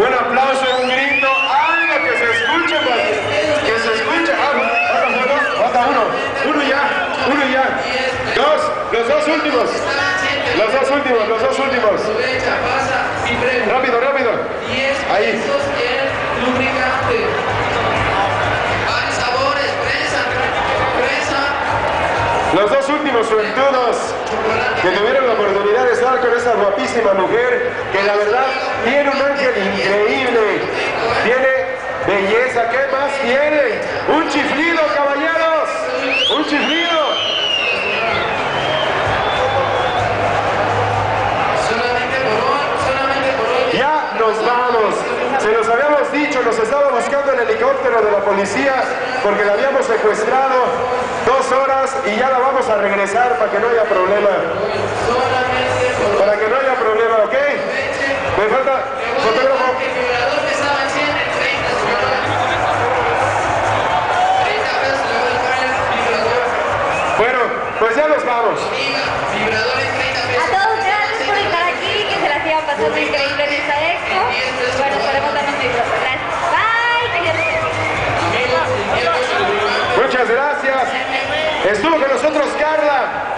Un aplauso, un grito, algo que se escuche, pues, que se escuche. Ah, falta uno, uno ya, uno ya. Dos, los dos últimos. Los dos últimos, los dos últimos. Rápido, rápido. Ahí. Los dos últimos suertudos que tuvieron la oportunidad de estar con esa guapísima mujer que la verdad tiene un ángel increíble, tiene belleza, ¿qué más tiene? Un chiflido, caballeros, un chiflido. Ya nos vamos. Se los habíamos dicho, nos estaba buscando el helicóptero de la policía porque la habíamos secuestrado dos horas y ya la vamos a regresar para que no haya problema. Para que no haya problema, ¿ok? Me falta fotógrafo. El vibrador pesaba 100, el 30, señora. 30 pesos, luego el baile, vibrador. Bueno, pues ya nos vamos. Diga, vibrador en 30 A todos gracias por estar aquí, que se la sigan pasando increíble Gracias. Estuvo con nosotros Carla.